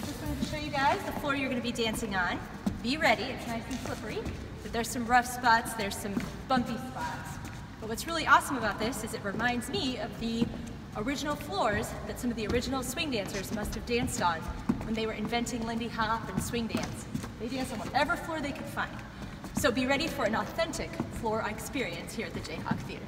I just wanted to show you guys the floor you're gonna be dancing on. Be ready, it's nice and slippery, but there's some rough spots, there's some bumpy spots. But what's really awesome about this is it reminds me of the original floors that some of the original swing dancers must have danced on when they were inventing Lindy Hop and swing dance. They danced on whatever floor they could find. So be ready for an authentic floor experience here at the Jayhawk Theater.